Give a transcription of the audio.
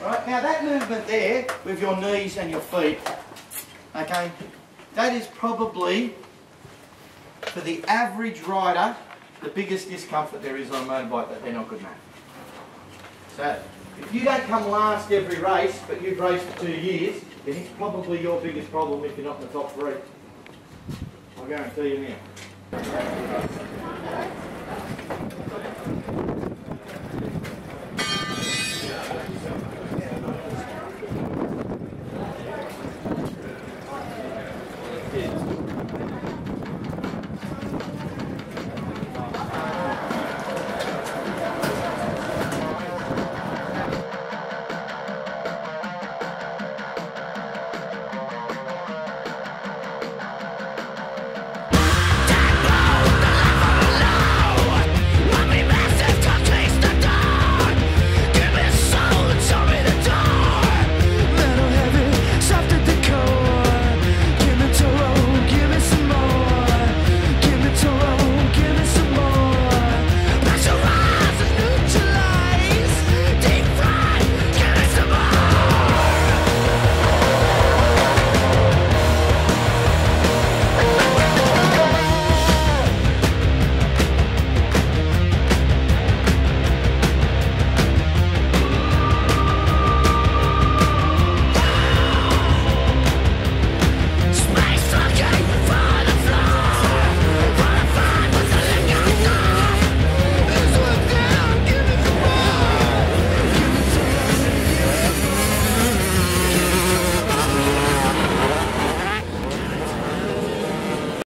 Right, now that movement there with your knees and your feet, okay, that is probably, for the average rider, the biggest discomfort there is on a motorbike that they're not good enough. So, if you don't come last every race, but you've raced for two years, then it's probably your biggest problem if you're not in the top three. I'll guarantee you now.